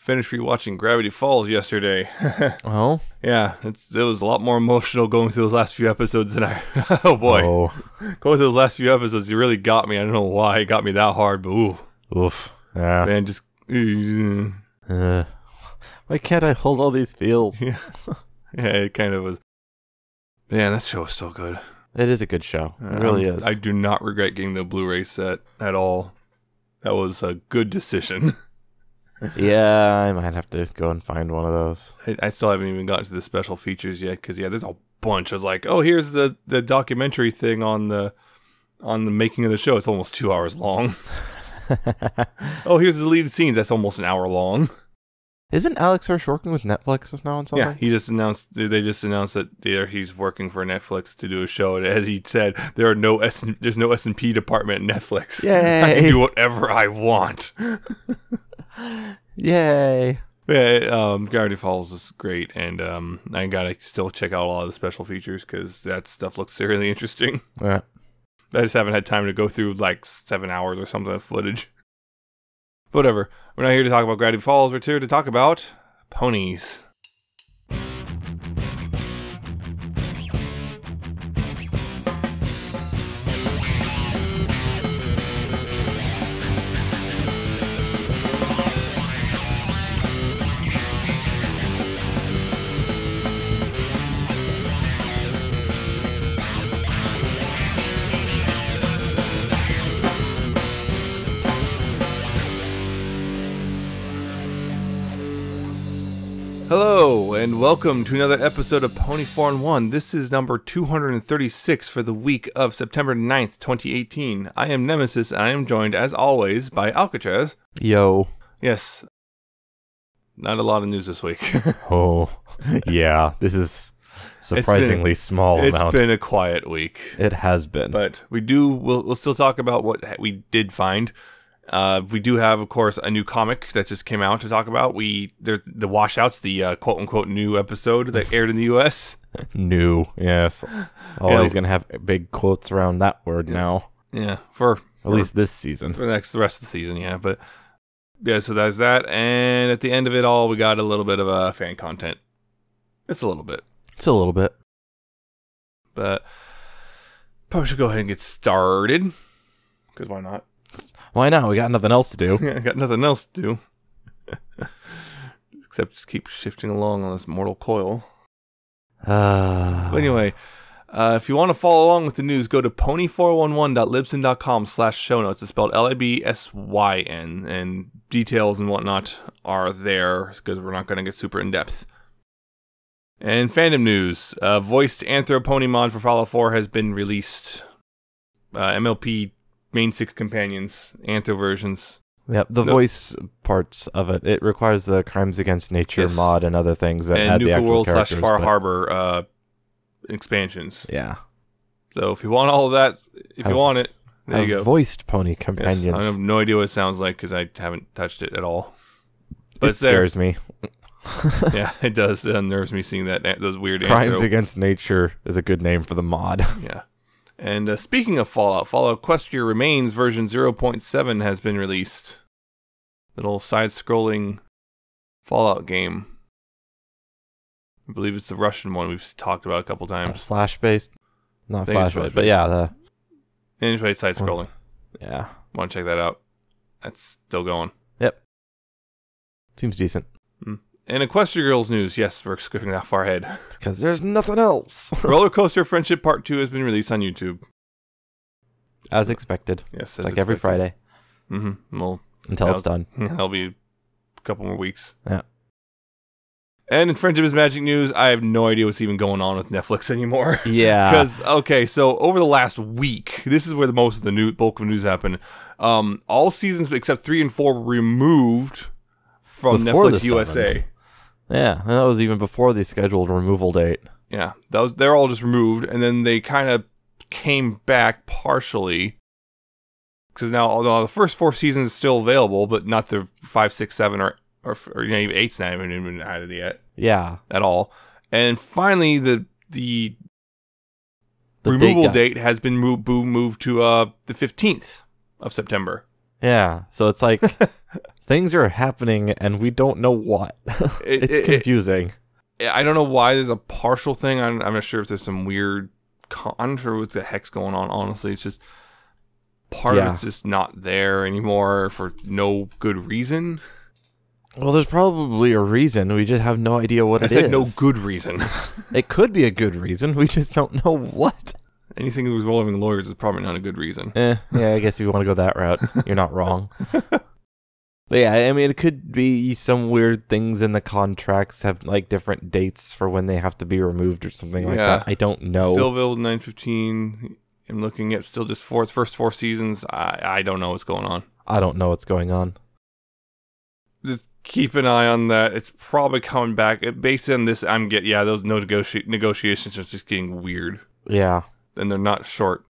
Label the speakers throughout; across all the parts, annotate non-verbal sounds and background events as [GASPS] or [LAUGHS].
Speaker 1: finished rewatching Gravity Falls yesterday. [LAUGHS]
Speaker 2: Oh,
Speaker 1: yeah, it's it was a lot more emotional going through those last few episodes than I. [LAUGHS] oh boy,
Speaker 2: oh,
Speaker 1: going through those last few episodes, you really got me. I don't know why it got me that hard, but ooh,
Speaker 2: oof. Yeah.
Speaker 1: man, just.
Speaker 2: Uh, why can't I hold all these feels? [LAUGHS]
Speaker 1: Yeah, yeah, it kind of was. Man, that show is so good.
Speaker 2: It is a good show. It really
Speaker 1: Um,
Speaker 2: is.
Speaker 1: I do not regret getting the Blu-ray set at all. That was a good decision.
Speaker 2: Yeah, I might have to go and find one of those.
Speaker 1: I, I still haven't even gotten to the special features yet because yeah, there's a bunch. I was like, oh, here's the the documentary thing on the on the making of the show. It's almost two hours long. [LAUGHS] oh, here's the lead scenes. That's almost an hour long.
Speaker 2: Isn't Alex Hirsch working with Netflix now on something?
Speaker 1: Yeah, he just announced. They just announced that there he's working for Netflix to do a show. And as he said, there are no S. There's no S and P department at Netflix. [LAUGHS] I can do whatever I want. [LAUGHS] [GASPS]
Speaker 2: Yay!
Speaker 1: Yeah, um, Gravity Falls is great, and um, I gotta still check out a lot of the special features because that stuff looks really interesting. [LAUGHS]
Speaker 2: Yeah.
Speaker 1: I just haven't had time to go through like seven hours or something of footage. Whatever. We're not here to talk about Gravity Falls. We're here to talk about ponies. And welcome to another episode of Pony 4 and 1. This is number 236 for the week of September 9th, 2018. I am Nemesis, and I am joined, as always, by Alcatraz.
Speaker 2: Yo.
Speaker 1: Yes. Not a lot of news this week. [LAUGHS]
Speaker 2: Oh, yeah. This is surprisingly small
Speaker 1: it's
Speaker 2: amount.
Speaker 1: It's been a quiet week.
Speaker 2: it has been.
Speaker 1: But we do, we'll, we'll still talk about what we did find. Uh, we do have, of course, a new comic that just came out to talk about. We there's the washouts, the uh, quote unquote new episode that aired in the U.S. [LAUGHS]
Speaker 2: New. Yes. [LAUGHS] Oh,
Speaker 1: Yeah.
Speaker 2: he's gonna have big quotes around that word now.
Speaker 1: Yeah, for
Speaker 2: At least this season.
Speaker 1: for the next the rest of the season. Yeah, but yeah, so that's that. And at the end of it all, we got a little bit of uh, fan content. It's a little bit,
Speaker 2: It's a little bit.
Speaker 1: but probably should go ahead and get started. Because why not?
Speaker 2: Why not? We got nothing else to do.
Speaker 1: I [LAUGHS] got nothing else to do. [LAUGHS] Except just keep shifting along on this mortal coil.
Speaker 2: Uh,
Speaker 1: But anyway, uh, if you want to follow along with the news, go to pony411.libsyn.com slash show notes. It's spelled L-I-B-S-Y-N, and details and whatnot are there because we're not going to get super in-depth. And fandom news, uh, voiced anthro Anthroponymon for Fallout 4 has been released. Uh, MLP main six companions, Anthro versions.
Speaker 2: Yep, the
Speaker 1: No.
Speaker 2: voice parts of it. It requires the Crimes Against Nature
Speaker 1: Yes.
Speaker 2: mod and other things that
Speaker 1: and
Speaker 2: the
Speaker 1: Nuka
Speaker 2: actual
Speaker 1: World slash. Far
Speaker 2: but-
Speaker 1: Harbor uh, expansions.
Speaker 2: Yeah.
Speaker 1: So if you want all of that, if you
Speaker 2: I've-
Speaker 1: want it, there
Speaker 2: I've
Speaker 1: you go.
Speaker 2: voiced pony
Speaker 1: Yes,
Speaker 2: companions.
Speaker 1: I have no idea what it sounds like because I haven't touched it at all. But
Speaker 2: it scares me. [LAUGHS]
Speaker 1: yeah, it does. It unnerves me seeing that those weird
Speaker 2: Crimes Against Nature is a good name for the mod.
Speaker 1: Yeah. And uh, speaking of Fallout, Fallout Equestria Remains version 0.7 has been released. Little side-scrolling Fallout game. I believe it's the Russian one we've talked about a couple times.
Speaker 2: Flash based, not flash based, but yeah, the
Speaker 1: Anyway, side-scrolling.
Speaker 2: yeah
Speaker 1: Want to check that out? That's still going. Yep.
Speaker 2: Seems decent
Speaker 1: And Equestria Girls news. Yes, we're skipping that far ahead. [LAUGHS]
Speaker 2: because there's nothing else. [LAUGHS]
Speaker 1: Roller Coaster Friendship Part 2 has been released on YouTube.
Speaker 2: As expected,
Speaker 1: Yes,
Speaker 2: like every Friday
Speaker 1: Mm-hmm. Well,
Speaker 2: until it's done. [LAUGHS]
Speaker 1: that'll be a couple more weeks.
Speaker 2: Yeah.
Speaker 1: And in Friendship is Magic news, I have no idea what's even going on with Netflix anymore.
Speaker 2: Yeah,
Speaker 1: Because okay, so over the last week, this is where the most of the new bulk of news happened. Um, all seasons except three and four were removed from
Speaker 2: Before
Speaker 1: Netflix USA.
Speaker 2: Yeah, and that was even before the scheduled removal date.
Speaker 1: Yeah, that was they're all just removed, and then they kind of came back partially because now although the first four seasons is still available, but not the five, six, seven, or or, or you know, even eight's not even even added yet
Speaker 2: Yeah,
Speaker 1: at all. And finally, the the,
Speaker 2: the
Speaker 1: removal
Speaker 2: got-
Speaker 1: date has been moved moved to uh the fifteenth of September.
Speaker 2: Yeah, so it's like [LAUGHS] Things are happening and we don't know what. [LAUGHS]
Speaker 1: It-
Speaker 2: it's
Speaker 1: it- it-
Speaker 2: confusing.
Speaker 1: I don't know why there's a partial thing. I'm, I'm not sure if there's some weird. Con- I'm not sure what the heck's going on. Honestly, it's just part
Speaker 2: Yeah.
Speaker 1: of it's just not there anymore for no good reason.
Speaker 2: well, there's probably a reason. We just have no idea what
Speaker 1: I
Speaker 2: it
Speaker 1: said
Speaker 2: is.
Speaker 1: no good reason. [LAUGHS]
Speaker 2: It could be a good reason. We just don't know what.
Speaker 1: Anything involving lawyers is probably not a good reason.
Speaker 2: Eh, yeah, I guess if you want to go that route, you're not wrong. [LAUGHS] but yeah, I mean, it could be some weird things in the contracts have like different dates for when they have to be removed or something like
Speaker 1: Yeah.
Speaker 2: that. I don't know.
Speaker 1: Stillville 915. I'm looking at still just four first four seasons. I I don't know what's going on.
Speaker 2: I don't know what's going on.
Speaker 1: Just keep an eye on that. It's probably coming back. It- Based on this, I'm get yeah. Those no negoti- negotiations are just getting weird,
Speaker 2: Yeah,
Speaker 1: and they're not short.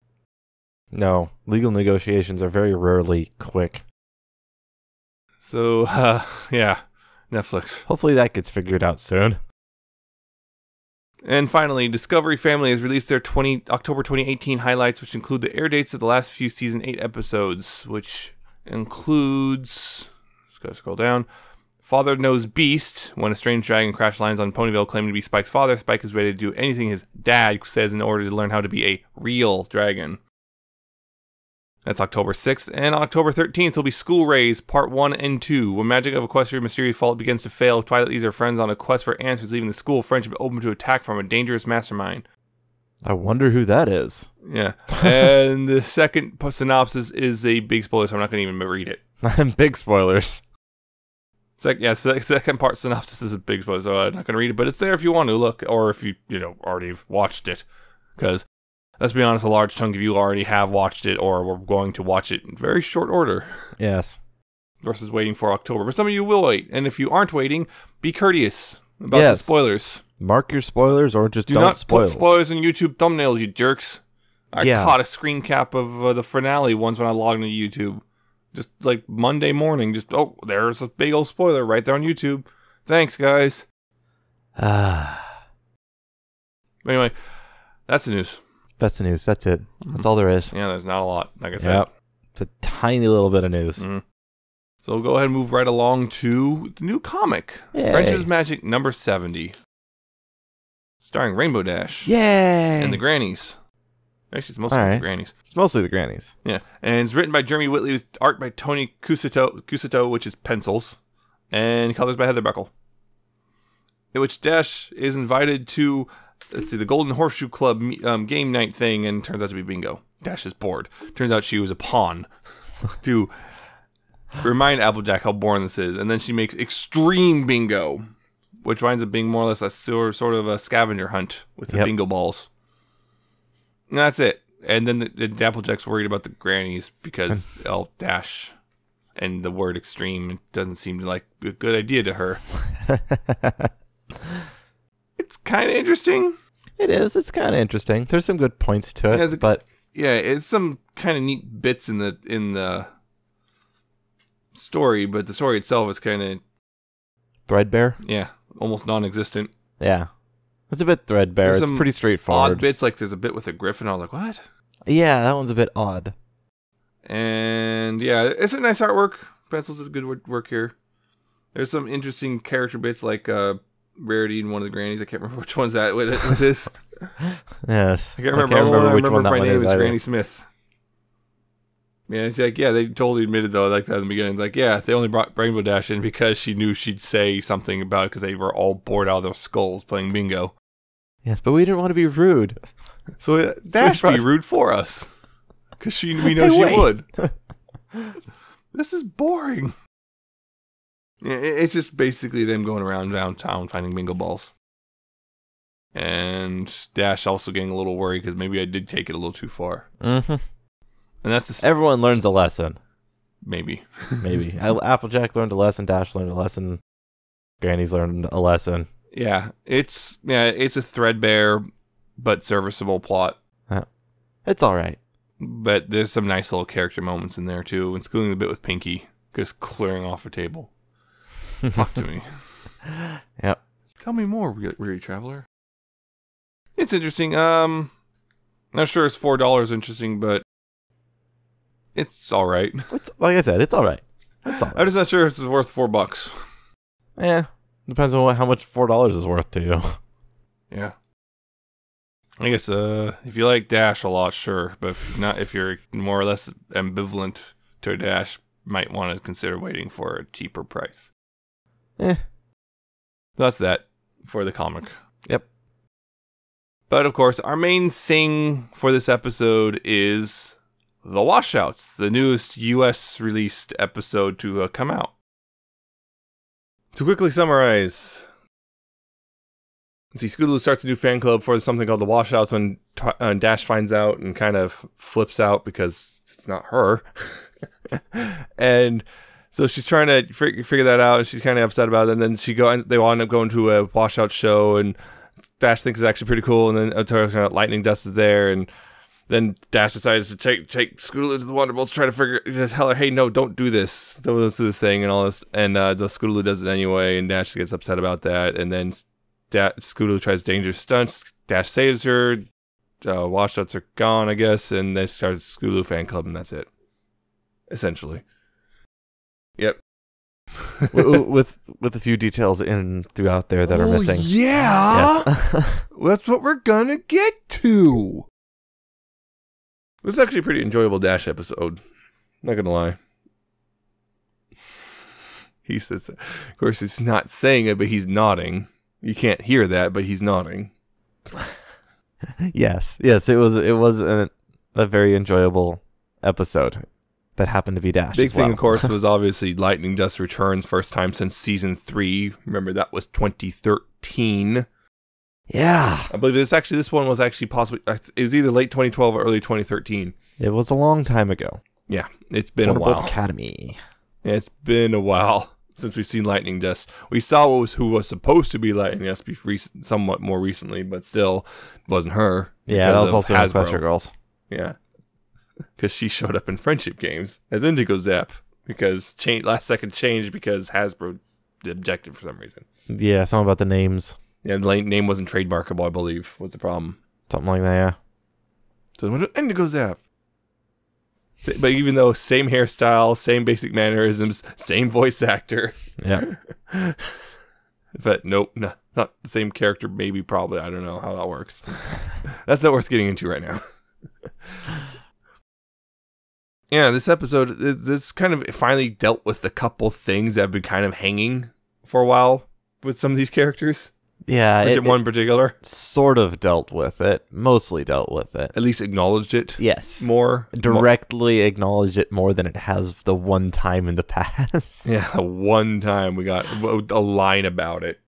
Speaker 2: no, legal negotiations are very rarely quick.
Speaker 1: So uh, [LAUGHS] yeah, Netflix.
Speaker 2: Hopefully that gets figured out soon.
Speaker 1: And finally, Discovery Family has released their 20 October 2018 highlights, which include the air dates of the last few season eight episodes, which includes. Let's go scroll down. Father knows Beast. When a strange dragon crash lands on Ponyville, claiming to be Spike's father, Spike is ready to do anything his dad says in order to learn how to be a real dragon. That's October 6th. And on October 13th will be School Rays Part 1 and 2. When magic of Equestria Mysterious Fault begins to fail, Twilight leads her friends on a quest for answers, leaving the school friendship open to attack from a dangerous mastermind.
Speaker 2: I wonder who that is.
Speaker 1: Yeah. [LAUGHS] and the second synopsis is a big spoiler, so I'm not going to even read it. [LAUGHS]
Speaker 2: Big spoilers.
Speaker 1: Sec- yeah, sec- second part synopsis is a big spoiler, so I'm not going to read it, but it's there if you want to look, or if you, you know, already watched it. Because, let's be honest, a large chunk of you already have watched it, or were going to watch it in very short order.
Speaker 2: Yes.
Speaker 1: versus waiting for October. But some of you will wait, and if you aren't waiting, be courteous about
Speaker 2: Yes.
Speaker 1: the spoilers.
Speaker 2: Mark your spoilers or just
Speaker 1: Do
Speaker 2: not
Speaker 1: not
Speaker 2: spoil.
Speaker 1: put spoilers in YouTube thumbnails, you jerks. I
Speaker 2: Yeah.
Speaker 1: caught a screen cap of uh, the finale once when I logged into YouTube, just like Monday morning. Just oh, there's a big old spoiler right there on YouTube. Thanks, guys.
Speaker 2: Ah, [SIGHS]
Speaker 1: anyway, that's the news.
Speaker 2: That's the news. That's it. That's all there is.
Speaker 1: Yeah, there's not a lot. Like I said.
Speaker 2: Yep. It's a tiny little bit of news.
Speaker 1: Mhm. So we'll go ahead and move right along to the new comic,
Speaker 2: Yay.
Speaker 1: Friendship is Magic number seventy, starring Rainbow Dash.
Speaker 2: Yay!
Speaker 1: and the grannies. Actually, it's mostly
Speaker 2: All
Speaker 1: the
Speaker 2: right.
Speaker 1: grannies.
Speaker 2: it's mostly the grannies.
Speaker 1: Yeah, and it's written by Jeremy Whitley with art by Tony Kuusisto, Kuusisto which is pencils, and colors by Heather Breckel. In which Dash is invited to, let's see, the Golden Horseshoe Club um, game night thing, and turns out to be bingo. Dash is bored. Turns out she was a pawn [LAUGHS] to remind Applejack how boring this is, and then she makes extreme bingo, which winds up being more or less a sort sort of a scavenger hunt with the
Speaker 2: Yep.
Speaker 1: bingo balls. And that's it. And then the, the Applejack's worried about the grannies because [LAUGHS] oh dash and the word extreme doesn't seem like a good idea to her. [LAUGHS] It's kind of interesting.
Speaker 2: It is. It's kind of interesting. There's some good points to it,
Speaker 1: has a-
Speaker 2: but
Speaker 1: Yeah, it's some kind of neat bits in the in the story, but the story itself is kind of
Speaker 2: threadbare.
Speaker 1: yeah, almost non-existent.
Speaker 2: Yeah, it's a bit threadbare.
Speaker 1: There's
Speaker 2: It's pretty
Speaker 1: Odd bits like there's a bit with a griffin. I was like, what?
Speaker 2: Yeah, that one's a bit odd.
Speaker 1: And yeah, it's a nice artwork. Pencils is good work- work here. There's some interesting character bits like uh, Rarity and one of the grannies. I can't remember [LAUGHS] which one's that. What it is. [LAUGHS]
Speaker 2: Yes,
Speaker 1: I can't remember. I can't remember,
Speaker 2: which
Speaker 1: I
Speaker 2: one
Speaker 1: remember
Speaker 2: that one
Speaker 1: name
Speaker 2: is
Speaker 1: is
Speaker 2: either.
Speaker 1: Granny Smith. Yeah, it's like yeah, they totally admitted though, like that in the beginning. Like yeah, they only brought Rainbow Dash in because she knew she'd say something about it because they were all bored out of their skulls playing bingo.
Speaker 2: Yes, but we didn't want to be rude. [LAUGHS]
Speaker 1: So uh, Dash
Speaker 2: brought-
Speaker 1: be rude for us because she we know
Speaker 2: Hey,
Speaker 1: she
Speaker 2: wait.
Speaker 1: would. this is boring. Yeah, It's just basically them going around downtown finding bingo balls. And Dash also getting a little worried because maybe I did take it a little too far.
Speaker 2: hmm
Speaker 1: And that's the s-
Speaker 2: Everyone learns a lesson.
Speaker 1: maybe. [LAUGHS]
Speaker 2: Maybe Applejack learned a lesson. Dash learned a lesson. Granny's learned a lesson.
Speaker 1: Yeah, it's yeah, it's a threadbare but serviceable plot.
Speaker 2: It's all right.
Speaker 1: But there's some nice little character moments in there too, including the bit with Pinkie just clearing off a table. Talk to me. [LAUGHS]
Speaker 2: Yep.
Speaker 1: Tell me more, Re- Weary Traveler. It's interesting. Um, not sure it's four dollars interesting, but it's all right.
Speaker 2: It's like I said, it's all right. That's all.
Speaker 1: I'm just not sure if it's worth four bucks.
Speaker 2: Yeah, depends on what, how much four dollars is worth to you.
Speaker 1: Yeah. I guess uh, if you like Dash a lot, sure, but if not, if you're more or less ambivalent to Dash, might want to consider waiting for a cheaper price.
Speaker 2: Eh.
Speaker 1: That's that for the comic.
Speaker 2: Yep.
Speaker 1: But of course, our main thing for this episode is the Washouts, the newest US released episode to uh, come out. To quickly summarize, see, Scootaloo starts a new fan club for something called the Washouts when uh, Dash finds out and kind of flips out because it's not her. [LAUGHS] and so she's trying to fig- figure that out, and she's kind of upset about it. And then she go, and they wind up going to a washout show, and Dash thinks it's actually pretty cool. And then uh, turns out Lightning Dust is there, and then Dash decides to take take Scootaloo to the Wonderbolts, try to figure, to tell her, hey, no, don't do this, don't do this thing, and all this. And uh, the Scootaloo does it anyway, and Dash gets upset about that. And then da- Scootaloo tries dangerous stunts. Dash saves her. Uh, washouts are gone, I guess, and they start Scootaloo fan club, and that's it. Essentially. Yep.
Speaker 2: with, with with a few details in throughout there that are
Speaker 1: Oh,
Speaker 2: missing.
Speaker 1: Yeah.
Speaker 2: Yes. [LAUGHS]
Speaker 1: That's what we're gonna get to. This is actually a pretty enjoyable Dash episode. Not gonna lie. He says, that. of course, he's not saying it, but he's nodding. You can't hear that, but he's nodding. [LAUGHS]
Speaker 2: yes, yes, it was it was a, a very enjoyable episode that happened to be Dash.
Speaker 1: Big thing, of course, [LAUGHS] was obviously Lightning Dust returns first time since season three. Remember that was 2013.
Speaker 2: Yeah,
Speaker 1: I believe this actually this one was actually possibly it was either late 2012 or early 2013.
Speaker 2: it was a long time ago.
Speaker 1: Yeah, it's been a while.
Speaker 2: Academy.
Speaker 1: It's been a while [LAUGHS] since we've seen Lightning Dust. We saw what was who was supposed to be Lightning Dust somewhat more recently, but still wasn't her.
Speaker 2: Yeah, that was also
Speaker 1: Hasbro.
Speaker 2: Girls.
Speaker 1: Yeah, because she showed up in friendship games as Indigo Zap because change last second change because Hasbro objected for some reason.
Speaker 2: Yeah, something about the names,
Speaker 1: Yeah, the name wasn't trademarkable. I believe was the problem.
Speaker 2: something like that. Yeah.
Speaker 1: So what Indigo Zap. But even though same hairstyle, same basic mannerisms, same voice actor,
Speaker 2: Yeah. [LAUGHS]
Speaker 1: but nope, no, not the same character. Maybe, probably. I don't know how that works. That's not worth getting into right now. Yeah, this episode, this kind of finally dealt with a couple things that have been kind of hanging for a while with some of these characters.
Speaker 2: Yeah, it,
Speaker 1: one in particular,
Speaker 2: sort of dealt with it. Mostly dealt with it.
Speaker 1: at least acknowledged it
Speaker 2: Yes.
Speaker 1: more.
Speaker 2: Directly acknowledged it more than it has the one time in the [LAUGHS] past.
Speaker 1: Yeah, one time we got a line about it.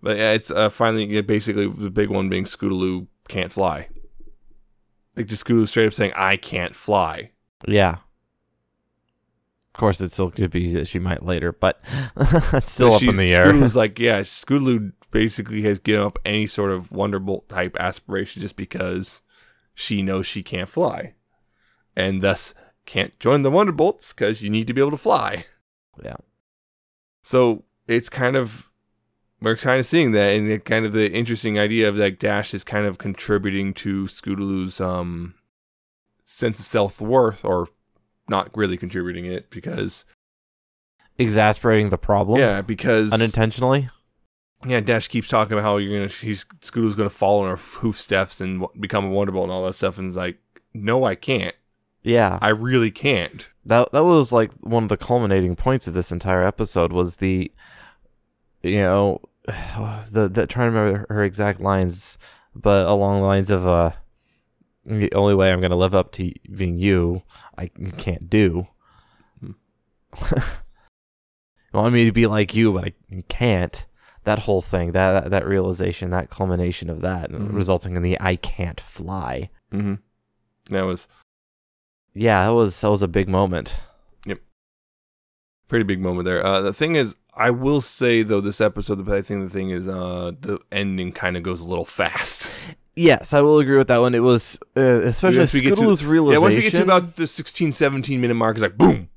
Speaker 1: But yeah, it's uh, finally basically the big one being Scootaloo can't fly. Like just Scootaloo straight up saying, "I can't fly."
Speaker 2: Yeah. Of course, it still could be that she might later, but [LAUGHS] it's still up in the air.
Speaker 1: Scootaloo's like, [LAUGHS] yeah, Scootaloo basically has given up any sort of Wonderbolt type aspiration just because she knows she can't fly, and thus can't join the Wonderbolts because you need to be able to fly.
Speaker 2: Yeah.
Speaker 1: So it's kind of we're kind of seeing that, and it kind of the interesting idea of like Dash is kind of contributing to Scootaloo's um sense of self worth, or not really contributing it because
Speaker 2: Exasperating the problem
Speaker 1: yeah, because
Speaker 2: unintentionally.
Speaker 1: yeah, Dash keeps talking about how you're gonna he's Scootaloo's gonna fall on her hoof steps and w- become a Wonderbolt and all that stuff, and it's like, no, I can't,
Speaker 2: Yeah.
Speaker 1: I really can't.
Speaker 2: that that was like one of the culminating points of this entire episode was the you know [SIGHS] the, the trying to remember her exact lines but along the lines of uh the only way i'm going to live up to being you i can't do
Speaker 1: Hmm. [LAUGHS]
Speaker 2: you want me to be like you but i can't that whole thing that that, realization that culmination of that
Speaker 1: Mhm.
Speaker 2: resulting in the i can't fly
Speaker 1: Mm-hmm. That was
Speaker 2: yeah that was that was a big moment Yep.
Speaker 1: pretty big moment there. Uh, the thing is, I will say though, this episode, I think the thing is, uh, the ending kind of goes a little fast.
Speaker 2: Yes, I will agree with that one. It was uh, especially
Speaker 1: Once we get to-
Speaker 2: Scootaloo's
Speaker 1: Yeah,
Speaker 2: realization.
Speaker 1: once we get to about the 16, 17 minute mark, it's like boom.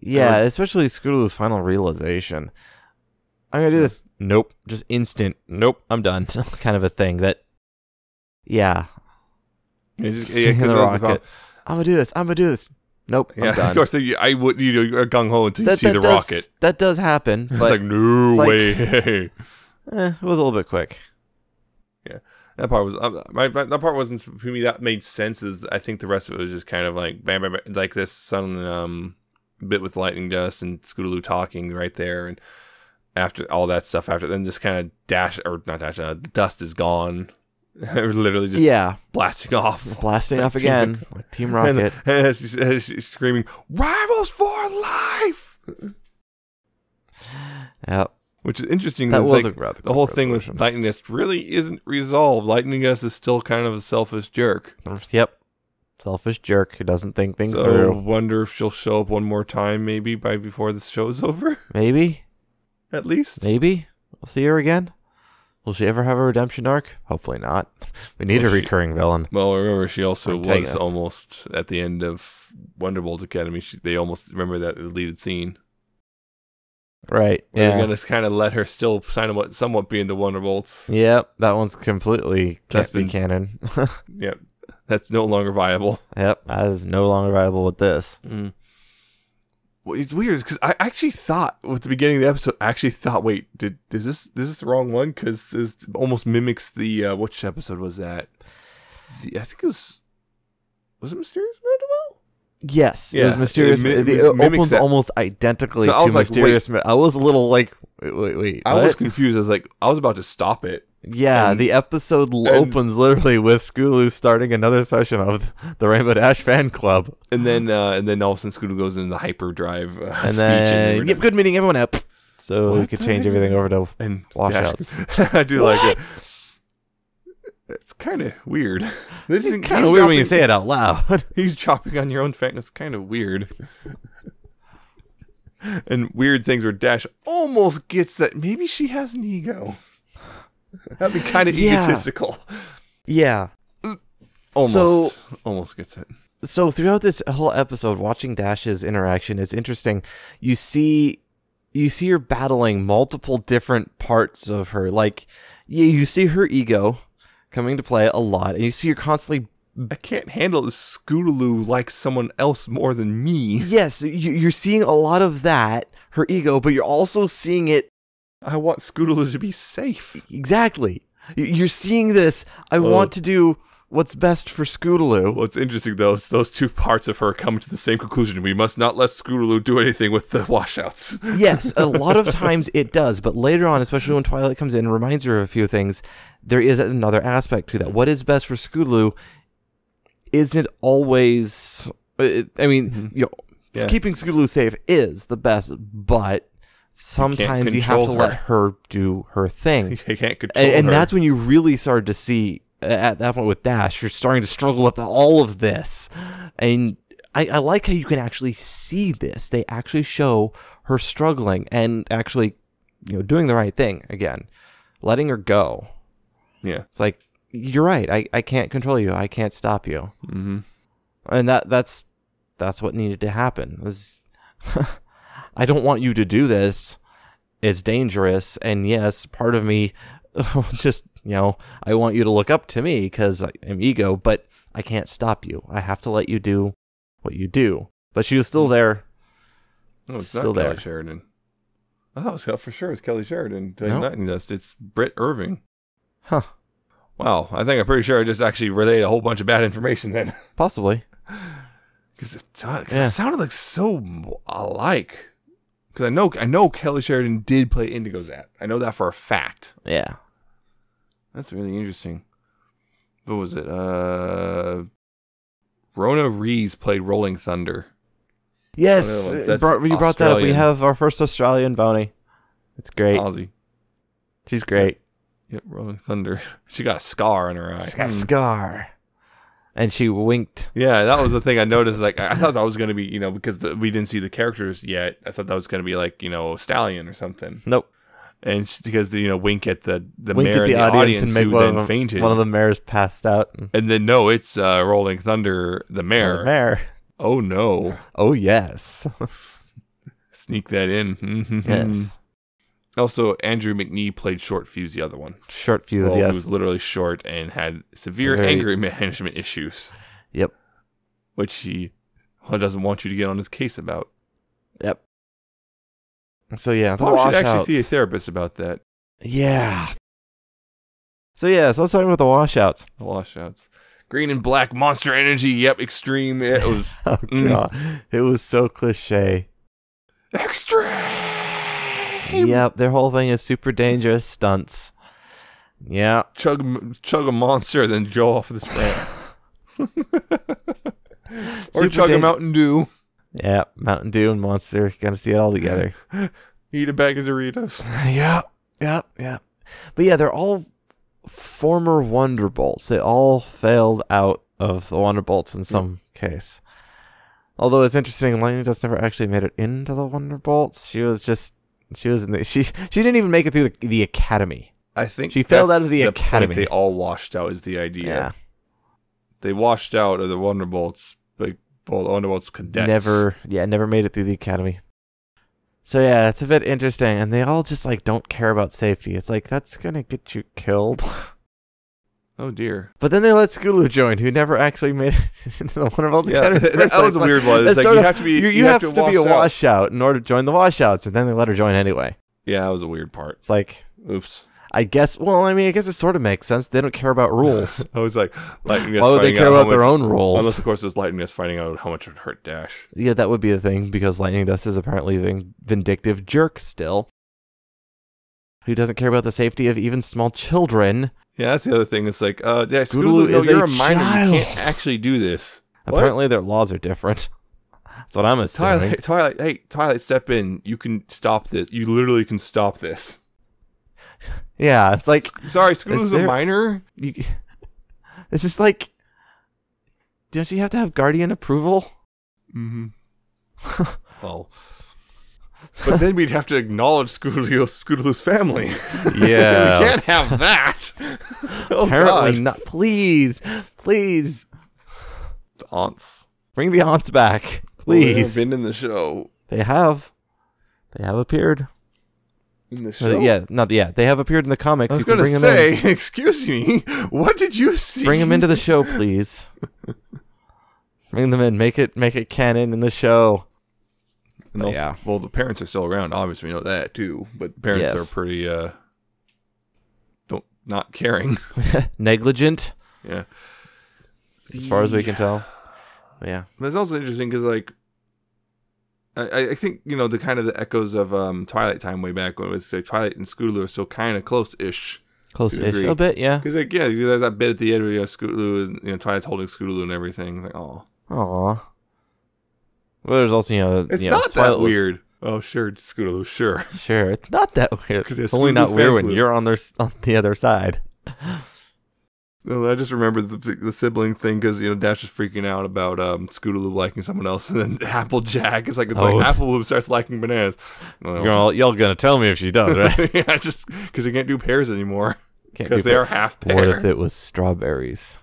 Speaker 2: yeah,
Speaker 1: or-
Speaker 2: especially Scootaloo's final realization. I'm gonna do this. Nope, just instant. Nope, I'm done. [LAUGHS] kind of a thing. That, yeah,
Speaker 1: It just, yeah, 'cause
Speaker 2: the
Speaker 1: that the
Speaker 2: rocket. I'm gonna do this. I'm gonna do this. Nope,
Speaker 1: Yeah,
Speaker 2: I'm [LAUGHS] done.
Speaker 1: of course. You, I would. You know, you're gung ho until you see the
Speaker 2: does,
Speaker 1: rocket.
Speaker 2: That does happen,
Speaker 1: It's like no
Speaker 2: it's like-
Speaker 1: way. [LAUGHS]
Speaker 2: eh, it was a little bit quick.
Speaker 1: Yeah, that part was uh, my, my that part wasn't for me that made sense. Is I think the rest of it was just kind of like bam, bam, bam like this sudden um bit with lightning dust and Scootaloo talking right there, and after all that stuff, after then just kind of dash or not dash, uh, the dust is gone. [LAUGHS] It was literally just
Speaker 2: yeah,
Speaker 1: blasting off.
Speaker 2: blasting [LAUGHS] off
Speaker 1: Team
Speaker 2: again, like Team
Speaker 1: And,
Speaker 2: Rocket.
Speaker 1: and [LAUGHS] as she's, as she's screaming, "Rivals for life!"
Speaker 2: Yep,
Speaker 1: Which is interesting.
Speaker 2: that was
Speaker 1: like,
Speaker 2: rather
Speaker 1: the whole thing with
Speaker 2: resolution.
Speaker 1: Lightning Dust really isn't resolved. Lightning Dust is still kind of a selfish jerk.
Speaker 2: Yep, selfish jerk who doesn't think things
Speaker 1: so
Speaker 2: through.
Speaker 1: wonder if she'll show up one more time, maybe by before this show's over.
Speaker 2: Maybe,
Speaker 1: At least.
Speaker 2: maybe we'll see her again. Will she ever have a redemption arc? Hopefully not. [LAUGHS] We need
Speaker 1: Well,
Speaker 2: a
Speaker 1: she-
Speaker 2: recurring villain.
Speaker 1: Well, remember she also was almost at the end of Wonderbolt Academy. She, they almost remember that deleted scene.
Speaker 2: Right.
Speaker 1: They're
Speaker 2: Yeah.
Speaker 1: gonna kind of let her still somewhat somewhat be in the Wonderbolts.
Speaker 2: Yep. That one's completely can't
Speaker 1: That's
Speaker 2: be
Speaker 1: been-
Speaker 2: canon. [LAUGHS]
Speaker 1: Yep, that's no longer viable.
Speaker 2: yep. That is no longer viable with this.
Speaker 1: Mm. Well, it's weird because I actually thought with the beginning of the episode, I actually thought, wait, did is this this is the wrong one? Because this almost mimics the uh, which episode was that? The, I think it was was it Mysterious Mare Do Well?
Speaker 2: Yes. it was mysterious.
Speaker 1: it mi-
Speaker 2: it, opens
Speaker 1: that.
Speaker 2: almost identically
Speaker 1: So
Speaker 2: to
Speaker 1: was like,
Speaker 2: mysterious. Ma- I was a little like, wait, wait, wait.
Speaker 1: I was confused. I was like, I was about to stop it.
Speaker 2: Yeah,
Speaker 1: and-
Speaker 2: the episode
Speaker 1: and-
Speaker 2: opens literally with Scootaloo starting another session of the Rainbow Dash fan club,
Speaker 1: And then uh, and then all of a sudden Scooter goes into the hyperdrive uh,
Speaker 2: and
Speaker 1: speech
Speaker 2: then
Speaker 1: and,
Speaker 2: yep, good meeting everyone up. So we
Speaker 1: What
Speaker 2: could change
Speaker 1: heck?
Speaker 2: everything over to
Speaker 1: and
Speaker 2: washouts. [LAUGHS]
Speaker 1: I do like it. It's kind of weird. [LAUGHS] This is
Speaker 2: Kind of weird when you say it out loud. [LAUGHS]
Speaker 1: He's chopping on your own fan. It's kind of weird. and weird things where Dash almost gets that maybe she has an ego. [LAUGHS] That'd be kind of
Speaker 2: Yeah.
Speaker 1: egotistical.
Speaker 2: yeah.
Speaker 1: Almost.
Speaker 2: So-
Speaker 1: almost gets it.
Speaker 2: so throughout this whole episode watching dash's interaction it's interesting you see you see her battling multiple different parts of her like yeah you see her ego coming to play a lot and you see her constantly
Speaker 1: I can't handle the Scootaloo like someone else more than me.
Speaker 2: yes you're seeing a lot of that her ego but you're also seeing it
Speaker 1: I want Scootaloo to be safe.
Speaker 2: exactly You- you're seeing this i want to do what's best for scootaloo
Speaker 1: What's interesting though is those two parts of her come to the same conclusion. We must not let Scootaloo do anything with the washouts. [LAUGHS]
Speaker 2: yes, a lot of times it does, but later on, especially when Twilight comes in and reminds her of a few things, there is another aspect to that. What is best for Scootaloo isn't always. uh, I mean, you know,
Speaker 1: Yeah.
Speaker 2: keeping Scootaloo safe is the best, but sometimes you, have to
Speaker 1: control
Speaker 2: let her do her thing. [LAUGHS]
Speaker 1: You can't control
Speaker 2: And, and
Speaker 1: her.
Speaker 2: that's when you really started to see at that point with Dash, you're starting to struggle with all of this. And I, I like how you can actually see this. They actually show her struggling and actually, you know, doing the right thing again, letting her go.
Speaker 1: yeah.
Speaker 2: It's like, you're right. I, I can't control you. I can't stop you.
Speaker 1: Mm-hmm.
Speaker 2: And that that's that's what needed to happen. Was [LAUGHS] I don't want you to do this. It's dangerous. And yes, part of me [LAUGHS] just, you know, I want you to look up to me because I'm ego, but I can't stop you. I have to let you do what you do. But she was still hmm. there.
Speaker 1: No, it's
Speaker 2: Still
Speaker 1: not
Speaker 2: there.
Speaker 1: Kelly Sheridan. I thought it was for sure it's Kelly Sheridan doing
Speaker 2: No.
Speaker 1: Lightning Dust. It's Britt Irving.
Speaker 2: Huh.
Speaker 1: Wow, I think I'm pretty sure I just actually relayed a whole bunch of bad information then. [LAUGHS]
Speaker 2: Possibly.
Speaker 1: Because it,
Speaker 2: Yeah.
Speaker 1: it sounded like so alike. Because I know I know Kelly Sheridan did play Indigo's Zap. I know that for a fact.
Speaker 2: Yeah.
Speaker 1: That's really interesting. What was it? Uh, Rhona Rees played Rolling Thunder.
Speaker 2: Yes.
Speaker 1: Oh, no, that's
Speaker 2: brought, you brought that up. We have our first Australian bounty. It's great.
Speaker 1: Aussie.
Speaker 2: She's great.
Speaker 1: Yep, Rolling Thunder. [LAUGHS] She got a scar in her eye.
Speaker 2: She's got a
Speaker 1: Hmm.
Speaker 2: scar. And she winked.
Speaker 1: Yeah, that was the thing I noticed. Like, I thought that was gonna be, you know, because the, we didn't see the characters yet. I thought that was gonna be like, you know, Stallion or something.
Speaker 2: Nope.
Speaker 1: And she, because you know, wink at the the
Speaker 2: Wink
Speaker 1: mayor
Speaker 2: at the,
Speaker 1: and the
Speaker 2: audience, and make
Speaker 1: who
Speaker 2: one
Speaker 1: then
Speaker 2: them,
Speaker 1: fainted.
Speaker 2: one of the mayors passed out.
Speaker 1: and then no, it's uh, Rolling Thunder, the mayor.
Speaker 2: The mayor.
Speaker 1: Oh no,
Speaker 2: Oh yes. [LAUGHS]
Speaker 1: sneak that in.
Speaker 2: yes.
Speaker 1: Also, Andrew McNee played Short Fuse, the other one.
Speaker 2: Short fuse,
Speaker 1: Well, He was literally short and had severe
Speaker 2: Very-
Speaker 1: anger management issues.
Speaker 2: Yep.
Speaker 1: Which he doesn't want you to get on his case about.
Speaker 2: Yep. So yeah, the
Speaker 1: Probably should actually see a therapist about that.
Speaker 2: Yeah. So yeah, so let's start about the washouts.
Speaker 1: The washouts. Green and black monster energy. Yep, extreme. It was [LAUGHS]
Speaker 2: Oh
Speaker 1: Mm.
Speaker 2: it was so cliche.
Speaker 1: extreme.
Speaker 2: Yep, their whole thing is super dangerous stunts. Yeah,
Speaker 1: Chug, chug a monster, then go off the spray. [LAUGHS] [LAUGHS] or
Speaker 2: Super
Speaker 1: chug a Mountain Dew.
Speaker 2: yeah, Mountain Dew and Monster, gotta see it all together. [LAUGHS]
Speaker 1: Eat a bag of Doritos.
Speaker 2: yeah, yeah, yeah. But yeah, they're all former Wonderbolts. They all failed out of the Wonderbolts in some case. Although it's interesting, Lightning Dust never actually made it into the Wonderbolts. She was just she was in the she she didn't even make it through the, the academy.
Speaker 1: I think
Speaker 2: She failed out of the
Speaker 1: point
Speaker 2: academy.
Speaker 1: They all washed out. Is the idea?
Speaker 2: Yeah.
Speaker 1: They washed out of the Wonderbolts, like well, the Wonderbolts cadets.
Speaker 2: Never yeah, never made it through the academy. So yeah, it's a bit interesting and they all just like don't care about safety. It's like that's going to get you killed. [LAUGHS]
Speaker 1: Oh dear.
Speaker 2: But then they let Scootaloo join, who never actually made it [LAUGHS] into the Wonderbolts
Speaker 1: Yeah,
Speaker 2: Academy.
Speaker 1: that,
Speaker 2: first
Speaker 1: was a weird one. It's like you
Speaker 2: of-
Speaker 1: have to be.
Speaker 2: you, you have, to, be a
Speaker 1: wash out.
Speaker 2: washout in order to join the washouts, and then they let her join anyway.
Speaker 1: Yeah, that was a weird part.
Speaker 2: It's like,
Speaker 1: Oops.
Speaker 2: I guess. Well, I mean, I guess it sort of makes sense. They don't care about rules. [LAUGHS]
Speaker 1: I was like, lightning.
Speaker 2: Why would they care about their own rules?
Speaker 1: Unless, of course, it's lightning that's finding out how much it hurt Dash.
Speaker 2: Yeah, that would be the thing because Lightning Dust is apparently a vindictive jerk still, who doesn't care about the safety of even small children.
Speaker 1: Yeah, that's the other thing. It's like, uh, yeah,
Speaker 2: Scootaloo
Speaker 1: Scootaloo, no,
Speaker 2: is
Speaker 1: you're
Speaker 2: a
Speaker 1: a minor. You can't actually do this. What?
Speaker 2: Apparently, their laws are different. That's what I'm assuming.
Speaker 1: Twilight, Twilight, hey, Twilight, step in. You can stop this. You literally can stop this.
Speaker 2: Yeah, it's like
Speaker 1: Sorry, Scootaloo's
Speaker 2: there-
Speaker 1: a minor.
Speaker 2: you. It's just like, don't you have to have guardian approval?
Speaker 1: Mm-hmm. [LAUGHS] well, but then we'd have to acknowledge Scootaloo's, Scootaloo's family. [LAUGHS]
Speaker 2: Yeah,
Speaker 1: we can't have that. [LAUGHS] oh
Speaker 2: Apparently
Speaker 1: God.
Speaker 2: not. Please, please
Speaker 1: The aunts.
Speaker 2: bring the aunts back,
Speaker 1: Well, they have
Speaker 2: please.
Speaker 1: been in the show.
Speaker 2: they have, they have appeared.
Speaker 1: In the
Speaker 2: Uh,
Speaker 1: show.
Speaker 2: yeah, not yeah. They have appeared in the comics.
Speaker 1: I was
Speaker 2: you can
Speaker 1: gonna
Speaker 2: bring them in.
Speaker 1: say, [LAUGHS] excuse me, what did you see?
Speaker 2: Bring them into the show, [LAUGHS] please. bring them in. Make it make it canon in the show.
Speaker 1: And
Speaker 2: yeah.
Speaker 1: Well, the parents are still around. Obviously, we know that too. But parents
Speaker 2: Yes.
Speaker 1: are pretty uh, not caring. [LAUGHS]
Speaker 2: Negligent,
Speaker 1: yeah.
Speaker 2: as far as we can tell. Yeah.
Speaker 1: It's also interesting because like. I, I- think you know the kind of the echoes of um, Twilight time way back when it was like Twilight and Scootaloo are still kind of close-ish
Speaker 2: Close-ish a bit, yeah.
Speaker 1: because like yeah there's that bit at the end where you know, Scootaloo is you know Twilight's holding Scootaloo and everything It's like oh
Speaker 2: Aw. Well, there's also you know
Speaker 1: it's
Speaker 2: you know,
Speaker 1: not that
Speaker 2: Twilight was-
Speaker 1: weird oh sure Scootaloo sure
Speaker 2: Sure, it's not that weird. [LAUGHS] It's
Speaker 1: it's
Speaker 2: only not weird when you're on their on the other side.
Speaker 1: No, I just remember the, the sibling thing because you know Dash is freaking out about um, Scootaloo liking someone else, [LAUGHS] and then Applejack is like it's
Speaker 2: Oh.
Speaker 1: like Applejack starts liking bananas. Well,
Speaker 2: You're all, y'all gonna tell me if she does, right? [LAUGHS]
Speaker 1: yeah, just because they can't do pears anymore
Speaker 2: Can't
Speaker 1: because
Speaker 2: do
Speaker 1: they
Speaker 2: that.
Speaker 1: are half pear.
Speaker 2: What if it was strawberries?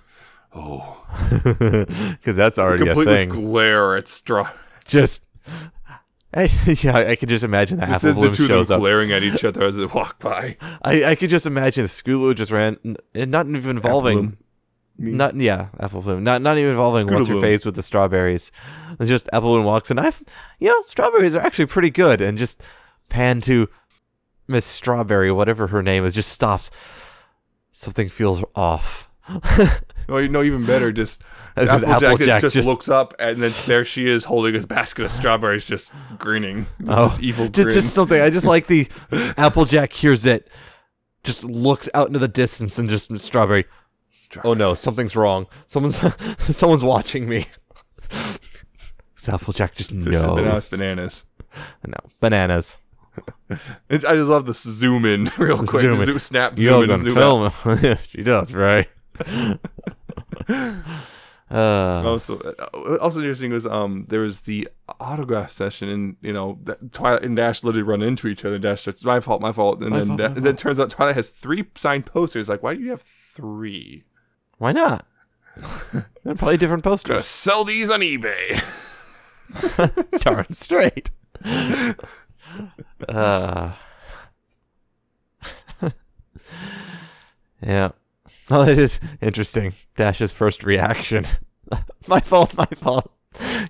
Speaker 1: oh,
Speaker 2: Because that's already a
Speaker 1: complete with
Speaker 2: thing.
Speaker 1: glare at straw.
Speaker 2: just, I, [LAUGHS] yeah, I could just imagine that
Speaker 1: The,
Speaker 2: Apple
Speaker 1: the two of them
Speaker 2: up.
Speaker 1: glaring at each other as they walk by.
Speaker 2: I, I could just imagine Scootaloo just ran, and not even involving. Not yeah, Apple Bloom, not not even involving what's her face with the strawberries. And just Apple Bloom walks and I've, you know, strawberries are actually pretty good, and just pan to Miss Strawberry, whatever her name is, just stops. Something feels off. [LAUGHS]
Speaker 1: No, you even better. Just
Speaker 2: This
Speaker 1: Applejack,
Speaker 2: Applejack
Speaker 1: just,
Speaker 2: just-
Speaker 1: looks up, and then there she is holding a basket of strawberries, just grinning. Just
Speaker 2: Oh,
Speaker 1: this evil
Speaker 2: just,
Speaker 1: grin.
Speaker 2: just something. I just like the Applejack hears it, just looks out into the distance and just Strawberry. Oh no, something's wrong. Someone's [LAUGHS] someone's watching me. [LAUGHS] Applejack just
Speaker 1: This is bananas, bananas.
Speaker 2: No bananas. [LAUGHS]
Speaker 1: I just love the zoom in real quick.
Speaker 2: Zoom in.
Speaker 1: zoom, snap, zoom in, zoom
Speaker 2: film she does, right? [LAUGHS] uh,
Speaker 1: Also, uh, also interesting was um there was the autograph session and you know Twilight and Dash literally run into each other. Dash starts my fault, my fault, and
Speaker 2: My
Speaker 1: then
Speaker 2: fault,
Speaker 1: Da- and then it turns out Twilight has three signed posters. Like, why do you have three?
Speaker 2: why not? [LAUGHS] They're probably different posters.
Speaker 1: sell these on eBay. [LAUGHS]
Speaker 2: Darn straight. uh, yeah. [LAUGHS] Oh, it is interesting. Dash's first reaction. [LAUGHS] my fault, my fault.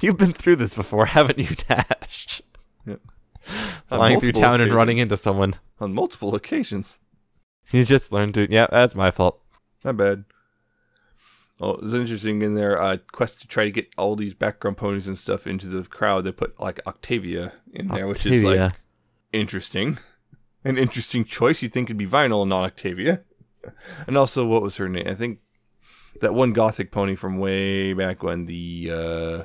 Speaker 2: You've been through this before, haven't you, Dash?
Speaker 1: Yep. [LAUGHS]
Speaker 2: Flying through town and running into someone.
Speaker 1: on multiple occasions.
Speaker 2: You just learned to. Yeah, that's my fault.
Speaker 1: Not bad. Oh, it's interesting in their uh, quest to try to get all these background ponies and stuff into the crowd. They put like Octavia in there, which is like interesting. An interesting choice. You'd think it'd be Vinyl and not Octavia. And also, what was her name? I think that one Gothic pony from way back when the uh,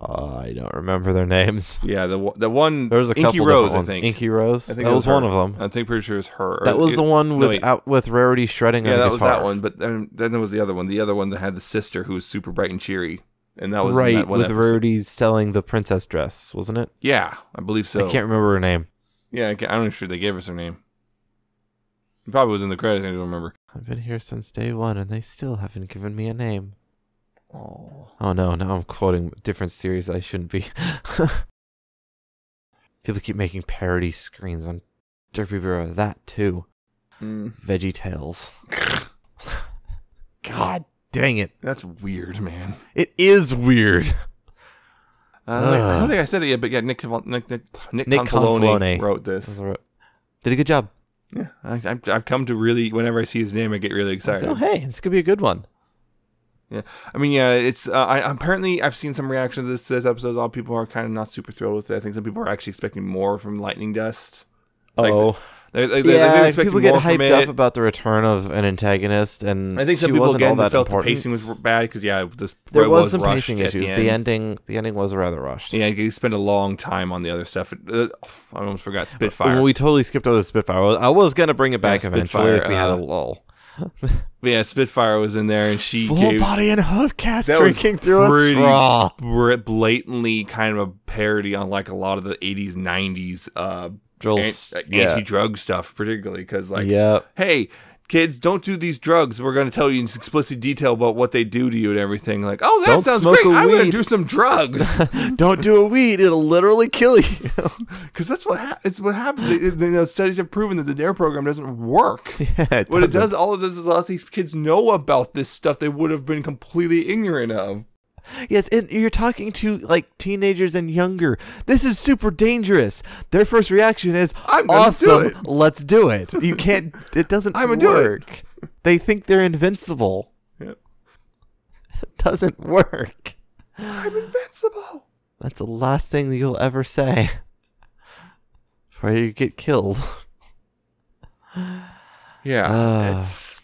Speaker 2: Uh, I don't remember their names.
Speaker 1: yeah the one- the one
Speaker 2: There was a
Speaker 1: Inky
Speaker 2: couple
Speaker 1: Rose. I think
Speaker 2: Inky Rose.
Speaker 1: I think
Speaker 2: that
Speaker 1: it
Speaker 2: was,
Speaker 1: her.
Speaker 2: one of them.
Speaker 1: I think pretty sure it was her.
Speaker 2: That was
Speaker 1: It-
Speaker 2: the one with out with Rarity shredding
Speaker 1: Yeah, that was that one. But then, then there was the other one. The other one that had the sister who was super bright and cheery. And that was
Speaker 2: right
Speaker 1: that one
Speaker 2: with
Speaker 1: episode.
Speaker 2: Rarity selling the princess dress, wasn't it?
Speaker 1: Yeah, I believe so.
Speaker 2: I can't remember her name.
Speaker 1: Yeah, I I'm not sure they gave us her name. It probably was in the credits. I don't remember.
Speaker 2: I've been here since day one, and they still haven't given me a name.
Speaker 1: Oh,
Speaker 2: Oh no, now I'm quoting different series I shouldn't be. [LAUGHS] People keep making parody screens on Derpy Bureau. That too.
Speaker 1: mm,
Speaker 2: Veggie Tales. [LAUGHS] God dang it.
Speaker 1: that's weird, man.
Speaker 2: It is weird.
Speaker 1: Uh, I, don't think, I don't think I said it yet, but yeah, Nick Nick Nick, Nick,
Speaker 2: Nick
Speaker 1: Confalone
Speaker 2: Confalone.
Speaker 1: wrote this.
Speaker 2: Did a good job.
Speaker 1: Yeah, I, I've, I've come to really. Whenever I see his name, I get really excited.
Speaker 2: Oh, hey, this could be a good one.
Speaker 1: Yeah, I mean, yeah, it's. Uh, I apparently I've seen some reactions to this, to this episode. A lot of people are kind of not super thrilled with it. I think some people are actually expecting more from Lightning Dust. Like,
Speaker 2: Oh,
Speaker 1: They, they, they,
Speaker 2: yeah.
Speaker 1: they're expecting
Speaker 2: People get
Speaker 1: more
Speaker 2: hyped up about the return of an antagonist, and
Speaker 1: I think some
Speaker 2: she
Speaker 1: people
Speaker 2: wasn't
Speaker 1: again
Speaker 2: that
Speaker 1: felt
Speaker 2: important.
Speaker 1: the pacing was bad because yeah, this
Speaker 2: there
Speaker 1: it
Speaker 2: was some
Speaker 1: rushed
Speaker 2: pacing
Speaker 1: at
Speaker 2: issues.
Speaker 1: The,
Speaker 2: The,
Speaker 1: end.
Speaker 2: ending, the ending was rather rushed.
Speaker 1: Yeah, you spent a long time on the other stuff. It, uh, I almost forgot Spitfire.
Speaker 2: Well, we totally skipped over the Spitfire. I was- gonna bring it back
Speaker 1: Yeah,
Speaker 2: eventually if we had a
Speaker 1: uh,
Speaker 2: lull. [LAUGHS]
Speaker 1: Yeah, Spitfire was in there, and she
Speaker 2: Full
Speaker 1: gave
Speaker 2: body and hoof cast
Speaker 1: That was
Speaker 2: drinking through a
Speaker 1: pretty-
Speaker 2: straw.
Speaker 1: br- blatantly kind of a parody on like a lot of the '80s, '90s uh, Uh,
Speaker 2: yeah.
Speaker 1: anti-drug stuff, particularly because like
Speaker 2: yeah.
Speaker 1: hey kids don't do these drugs. We're going to tell you in explicit detail about what they do to you and everything. Like oh that
Speaker 2: Don't
Speaker 1: sounds great. i'm going to do some drugs. [LAUGHS]
Speaker 2: Don't do a weed; it'll literally kill you. [LAUGHS]
Speaker 1: because that's what ha- it's what happens. It- you know studies have proven that the dare program doesn't work. [LAUGHS]
Speaker 2: Yeah, it
Speaker 1: what it
Speaker 2: doesn't.
Speaker 1: does all it does is let these kids know about this stuff they would have been completely ignorant of
Speaker 2: Yes, and you're talking to like teenagers and younger. This is super dangerous. Their first reaction is
Speaker 1: I'm do
Speaker 2: awesome.
Speaker 1: it."
Speaker 2: Let's do it. You can't. [LAUGHS] It doesn't
Speaker 1: I'm gonna do it.
Speaker 2: They think they're invincible.
Speaker 1: Yep.
Speaker 2: It [LAUGHS] doesn't work.
Speaker 1: i'm invincible
Speaker 2: That's the last thing you'll ever say [LAUGHS] before you get killed.
Speaker 1: yeah
Speaker 2: Ah. [SIGHS]
Speaker 1: it's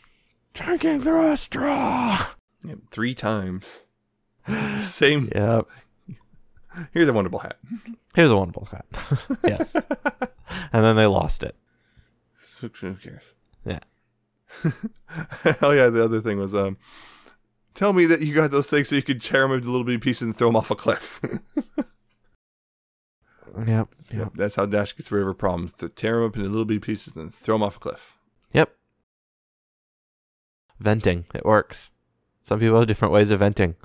Speaker 2: Drinking through a straw.
Speaker 1: three times [LAUGHS] same
Speaker 2: Yep.
Speaker 1: here's a wonderful hat
Speaker 2: Here's a wonderful hat. [LAUGHS] yes. and then they lost it.
Speaker 1: So who cares?
Speaker 2: Yeah. [LAUGHS]
Speaker 1: oh yeah, the other thing was um, tell me that you got those things so you could tear them into little bitty pieces and throw them off a cliff.
Speaker 2: Yep. Yep.
Speaker 1: That's how Dash gets rid of her problems: to tear them up into little bitty pieces and then throw them off a cliff.
Speaker 2: Yep. Venting. It works. Some people have different ways of venting.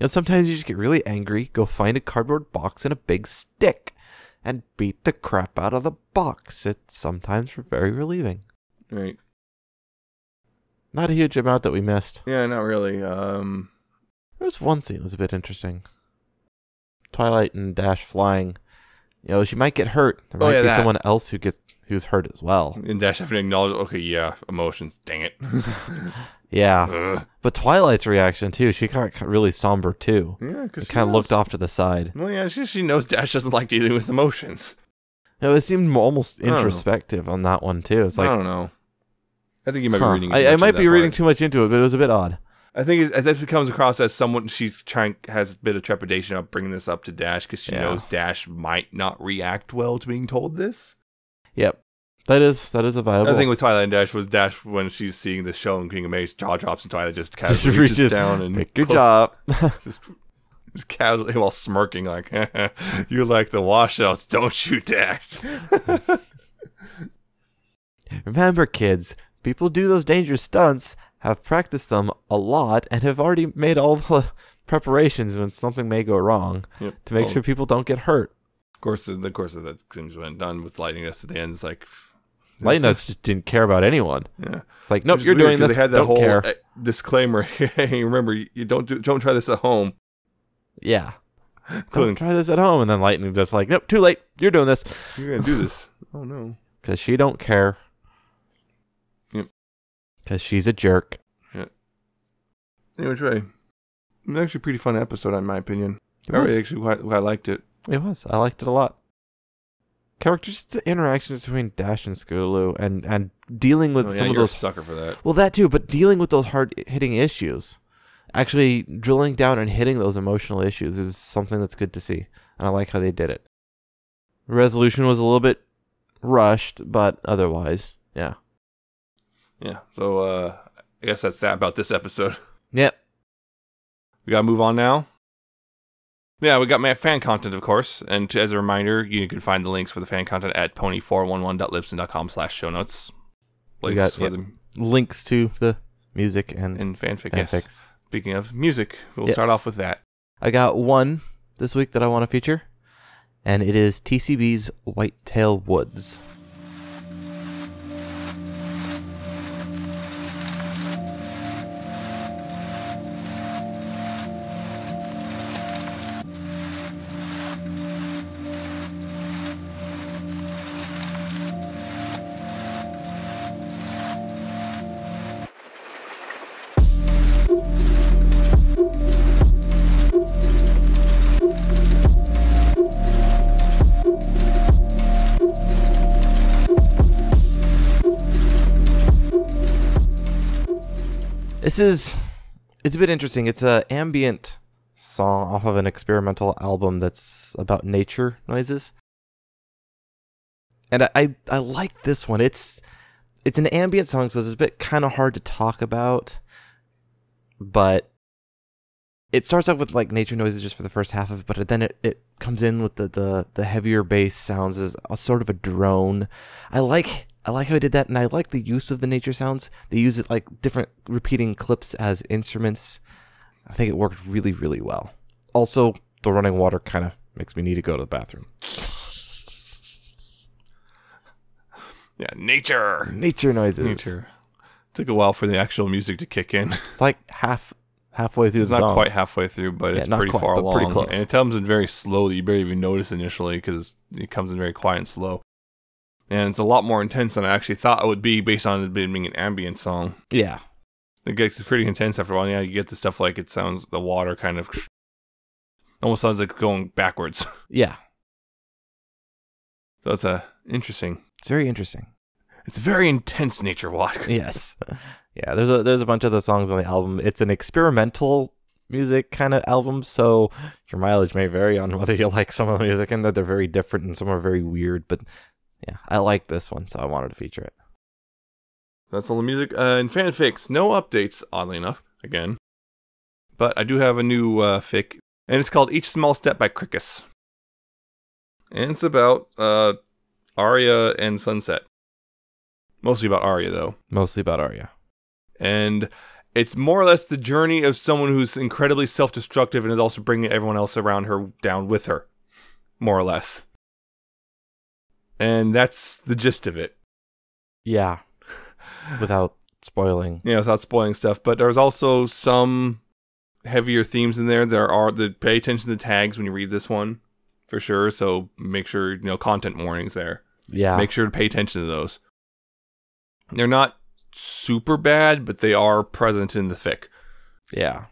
Speaker 2: You know, sometimes you just get really angry, go find a cardboard box and a big stick, and beat the crap out of the box. It's sometimes very relieving.
Speaker 1: Right?
Speaker 2: Not a huge amount that we missed.
Speaker 1: Yeah, not really. Um,
Speaker 2: There was one scene that was a bit interesting. Twilight and Dash flying. You know, she might get hurt. There
Speaker 1: Oh,
Speaker 2: might
Speaker 1: yeah,
Speaker 2: be
Speaker 1: that.
Speaker 2: someone else who gets who's hurt as well.
Speaker 1: and Dash having to acknowledge, okay, yeah, emotions. Dang it. [LAUGHS] [LAUGHS]
Speaker 2: Yeah.
Speaker 1: Ugh.
Speaker 2: But Twilight's reaction too, she got really somber too.
Speaker 1: Yeah, because
Speaker 2: Kind of looked off to the side.
Speaker 1: Well, yeah, she, she knows Dash doesn't like dealing with emotions.
Speaker 2: No, it seemed almost introspective on that one too. It's like I
Speaker 1: don't know. I think you might
Speaker 2: huh.
Speaker 1: be reading.
Speaker 2: I, I might be reading
Speaker 1: part.
Speaker 2: too much into it, but it was a bit odd.
Speaker 1: I think it, it comes across as someone she's trying has a bit of trepidation of bringing this up to Dash because she
Speaker 2: Yeah.
Speaker 1: knows Dash might not react well to being told this.
Speaker 2: Yep, that is that is a viable.
Speaker 1: The thing with Twilight and Dash was Dash when she's seeing the show and getting amazed, jaw drops, and Twilight just
Speaker 2: Just
Speaker 1: casually reaches,
Speaker 2: reaches-
Speaker 1: down and
Speaker 2: pick your job. [LAUGHS]
Speaker 1: just, just casually while smirking like, [LAUGHS] "You like the washouts, don't you, Dash?" [LAUGHS]
Speaker 2: Remember, kids, people do those dangerous stunts, have practiced them a lot, and have already made all the preparations when something may go wrong
Speaker 1: Yep.
Speaker 2: to make
Speaker 1: Oh,
Speaker 2: sure people don't get hurt.
Speaker 1: Of course, the, the course of that seems went done with Lightning Dust at the end. It's like,
Speaker 2: Lightnuts just didn't care about anyone.
Speaker 1: yeah.
Speaker 2: It's like, nope, you're
Speaker 1: weird
Speaker 2: doing this.
Speaker 1: They had that
Speaker 2: don't
Speaker 1: whole
Speaker 2: care.
Speaker 1: uh, disclaimer. [LAUGHS] hey, remember, you don't do, don't try this at home.
Speaker 2: yeah. [LAUGHS] Don't
Speaker 1: Couldn't-
Speaker 2: try this at home. And then Lightning just like, nope, too late. You're doing this
Speaker 1: You're gonna do this. [LAUGHS] Oh no.
Speaker 2: because she don't care.
Speaker 1: Yep.
Speaker 2: Because she's a jerk. Yeah.
Speaker 1: Anyway, Trey. It was actually a pretty fun episode, in my opinion.
Speaker 2: It
Speaker 1: I
Speaker 2: was.
Speaker 1: really actually quite, quite liked it.
Speaker 2: It was. I liked it a lot. Characters, the interactions between Dash and Scootaloo, and and dealing with
Speaker 1: Oh, yeah,
Speaker 2: some of those
Speaker 1: a sucker for that.
Speaker 2: Well, that too, but dealing with those hard hitting issues, actually drilling down and hitting those emotional issues is something that's good to see. And I like how they did it. Resolution was a little bit rushed, but otherwise, yeah.
Speaker 1: Yeah. So uh I guess that's that about this episode. [LAUGHS]
Speaker 2: Yep.
Speaker 1: We gotta move on now. Yeah, we got ma- fan content, of course, and as a reminder, you can find the links for the fan content at pony411.libsyn.com slash show notes. Links
Speaker 2: got-
Speaker 1: for
Speaker 2: yep.
Speaker 1: the
Speaker 2: Links to the music and,
Speaker 1: in fanfic. Yes. Speaking of music, we'll
Speaker 2: Yes.
Speaker 1: start off with that.
Speaker 2: I got one this week that I want to feature, and it is TCB's Whitetail Woods. Is it's a bit interesting. It's a ambient song off of an experimental album that's about nature noises. And I, I, I like this one. It's it's an ambient song, so it's a bit kind of hard to talk about. But it starts off with like nature noises just for the first half of it, but then it, it comes in with the, the, the heavier bass sounds as a sort of a drone. I like I like how he did that, and I like the use of the nature sounds. They use it like different repeating clips as instruments. I think it worked really, really well. Also, the running water kind of makes me need to go to the bathroom. [LAUGHS]
Speaker 1: Yeah, nature.
Speaker 2: Nature noises.
Speaker 1: Nature. Took a while for the actual music to kick in. [LAUGHS]
Speaker 2: It's like half halfway through
Speaker 1: It's not
Speaker 2: song.
Speaker 1: quite halfway through, but
Speaker 2: Yeah,
Speaker 1: it's pretty
Speaker 2: quite,
Speaker 1: far
Speaker 2: but
Speaker 1: along.
Speaker 2: pretty close.
Speaker 1: And it comes in very slowly. You barely even notice initially because it comes in very quiet and slow. And it's a lot more intense than I actually thought it would be based on it being an ambient song.
Speaker 2: Yeah.
Speaker 1: It gets pretty intense after a while. Yeah, you get the stuff like it sounds, the water kind of [LAUGHS] almost sounds like going backwards. [LAUGHS]
Speaker 2: Yeah.
Speaker 1: So it's a uh, interesting.
Speaker 2: It's very interesting.
Speaker 1: It's a very intense nature walk. [LAUGHS]
Speaker 2: yes. Yeah, there's a there's a bunch of the songs on the album. It's an experimental music kind of album, so your mileage may vary on whether you like some of the music and that they're very different and some are very weird, but yeah, I like this one, so I wanted to feature it.
Speaker 1: That's all the music. Uh, in fanfics, no updates, oddly enough, again. But I do have a new uh, fic, and it's called Each Small Step by Krickis. And it's about uh, Aria and Sunset. Mostly about Aria, though.
Speaker 2: Mostly about Aria.
Speaker 1: And it's more or less the journey of someone who's incredibly self destructive and is also bringing everyone else around her down with her. More or less. And that's the gist of it.
Speaker 2: Yeah. Without spoiling.
Speaker 1: yeah, without spoiling stuff. But there's also some heavier themes in there. There are the pay attention to the tags when you read this one, for sure. So make sure you know content warnings there.
Speaker 2: Yeah.
Speaker 1: Make sure to pay attention to those. They're not super bad, but they are present in the fic.
Speaker 2: yeah.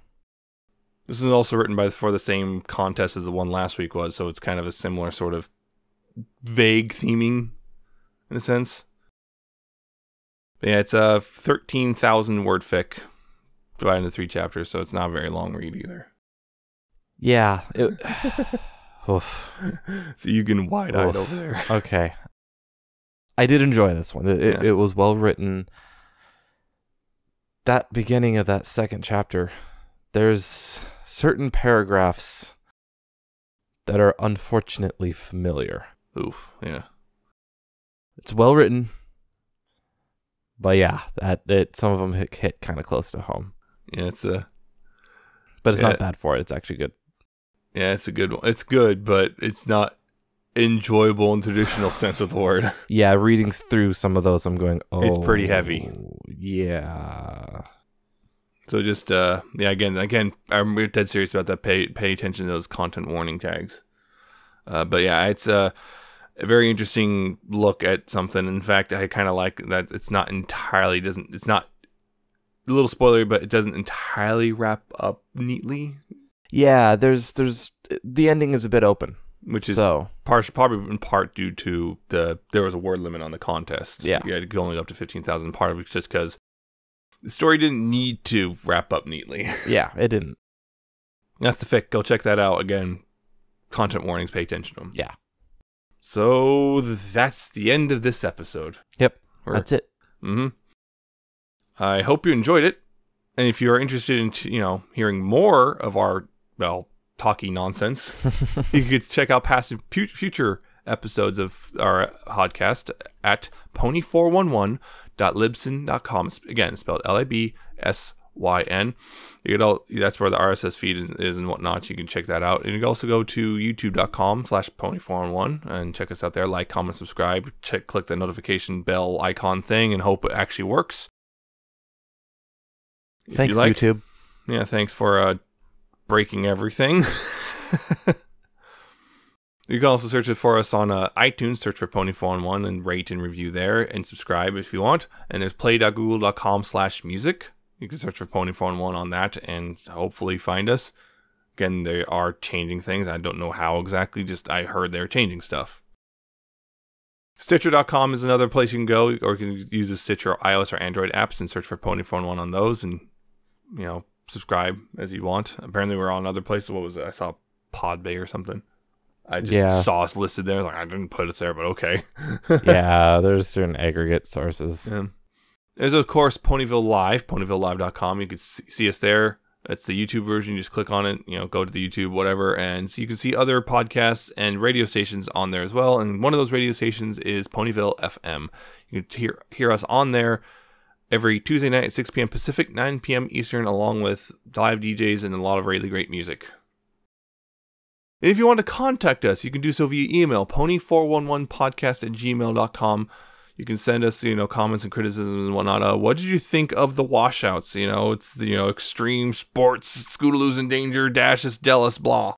Speaker 1: This is also written by for the same contest as the one last week was, so it's kind of a similar sort of vague theming in a sense. But yeah, it's a thirteen thousand word fic divided into three chapters, so it's not a very long read either.
Speaker 2: Yeah. It, [LAUGHS] [SIGHS] Oof. [LAUGHS]
Speaker 1: So you can wide eyed over there. [LAUGHS]
Speaker 2: Okay. I did enjoy this one. It, it, it was well written. That beginning of that second chapter, there's certain paragraphs that are unfortunately familiar.
Speaker 1: Oof. Yeah.
Speaker 2: It's well written, but yeah, that it some of them hit, hit kind of close to home.
Speaker 1: Yeah, it's a
Speaker 2: But it's
Speaker 1: Yeah.
Speaker 2: not bad for it. It's actually good.
Speaker 1: yeah, it's a good one. It's good, but it's not enjoyable in traditional sense of the word. [LAUGHS]
Speaker 2: Yeah, reading through some of those, I'm going. Oh,
Speaker 1: It's pretty heavy.
Speaker 2: Yeah.
Speaker 1: So just uh yeah again again I'm dead serious about that. Pay pay attention to those content warning tags. Uh, but yeah, it's a, a very interesting look at something. In fact, I kind of like that it's not entirely doesn't it's not a little spoilery, but it doesn't entirely wrap up neatly,
Speaker 2: Yeah, there's there's the ending is a bit open.
Speaker 1: which is
Speaker 2: So
Speaker 1: partial, probably in part due to the there was a word limit on the contest.
Speaker 2: Yeah.
Speaker 1: you had to go only up to fifteen thousand. Part of it just because the story didn't need to wrap up neatly. [LAUGHS]
Speaker 2: yeah, it didn't.
Speaker 1: That's the fic. Go check that out again. Content warnings. Pay attention to them.
Speaker 2: Yeah.
Speaker 1: So that's the end of this episode.
Speaker 2: Yep.
Speaker 1: Or-
Speaker 2: That's it.
Speaker 1: hmm I hope you enjoyed it, and if you are interested in you know hearing more of our well talky nonsense, [LAUGHS] you could check out past and fu- future episodes of our podcast at pony411.libsyn.com. Again, spelled L I B S Y N. You all, that's where the RSS feed is, is and whatnot. You can check that out. And you can also go to youtube.com slash pony411 and check us out there. Like, comment, subscribe. Check, click the notification bell icon thing and hope it actually works. If
Speaker 2: Thanks,
Speaker 1: you like,
Speaker 2: YouTube.
Speaker 1: yeah, thanks for uh, breaking everything. [LAUGHS] you can also search it for us on uh, iTunes. Search for Pony411 and rate and review there, and subscribe if you want. And there's play.google.com slash music. You can search for Pony411 on that and hopefully find us. Again, they are changing things. I don't know how exactly. Just I heard they're changing stuff. Stitcher.com is another place you can go, or you can use the Stitcher iOS or Android apps and search for Pony411 on those and you know, subscribe as you want. Apparently, we're on other places. What was it? I saw Podbay or something. I just
Speaker 2: Yeah.
Speaker 1: saw us listed there. Like I didn't put it there, but okay. [LAUGHS]
Speaker 2: yeah, there's certain aggregate sources.
Speaker 1: Yeah. There's of course Ponyville Live, ponyvillelive.com. You can see, us there. It's the YouTube version. You just click on it, you know, go to the YouTube, whatever, and so you can see other podcasts and radio stations on there as well. And one of those radio stations is Ponyville FM. You can hear hear us on there every Tuesday night at 6 p.m. Pacific, 9 p.m. Eastern, along with live DJs and a lot of really great music. If you want to contact us, you can do so via email, pony411podcast at gmail.com. You can send us, you know, comments and criticisms and whatnot. Uh, what did you think of the washouts? You know, it's the, you know, extreme sports, Scootaloo's in danger, Dashes, Dallas, blah.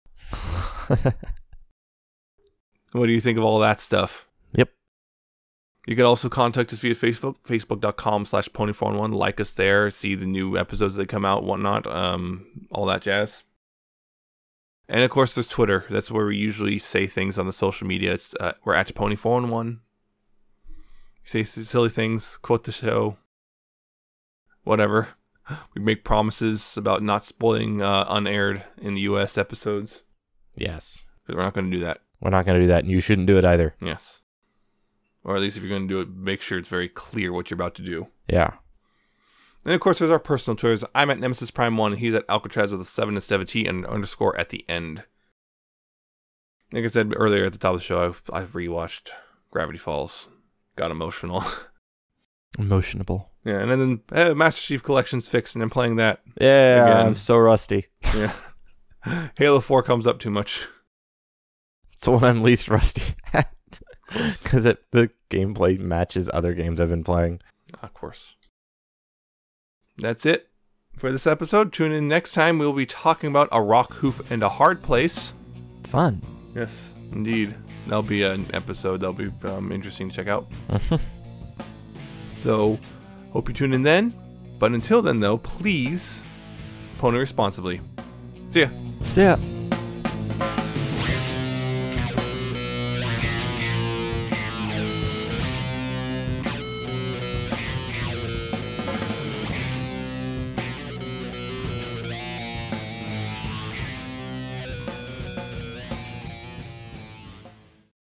Speaker 1: [LAUGHS] What do you think of all that stuff?
Speaker 2: Yep.
Speaker 1: You can also contact us via Facebook, facebook.com slash pony411. Like us there, see the new episodes that come out, whatnot, um, all that jazz. And of course, there's Twitter. That's where we usually say things on the social media. It's uh, we're at pony411. Say silly things, quote the show, whatever. We make promises about not spoiling uh, unaired in the U.S. episodes
Speaker 2: yes.
Speaker 1: because we're not going to do that.
Speaker 2: We're not going to do that, and you shouldn't do it either.
Speaker 1: Yes. Or at least if you're going to do it, make sure it's very clear what you're about to do.
Speaker 2: Yeah.
Speaker 1: And of course, there's our personal Twitters. I'm at Nemesis Prime 1. He's at Alcatraz with a 7 instead of a T and an underscore at the end. Like I said earlier at the top of the show, I've, I've rewatched Gravity Falls. Got emotional. [LAUGHS]
Speaker 2: Emotionable.
Speaker 1: yeah, and then uh, Master Chief Collection's fixed, and I'm playing that.
Speaker 2: Yeah,
Speaker 1: Again.
Speaker 2: I'm so rusty. [LAUGHS]
Speaker 1: Yeah. Halo 4 comes up too much.
Speaker 2: It's the one I'm least rusty [LAUGHS] at. Because the gameplay matches other games I've been playing.
Speaker 1: Of course. That's it for this episode. Tune in next time. We'll be talking about a Rockhoof and a hard place.
Speaker 2: Fun.
Speaker 1: Yes, indeed. That'll be an episode that'll be um, interesting to check out. [LAUGHS] so, hope you tune in then. But until then, though, please pony responsibly. See ya.
Speaker 2: See ya.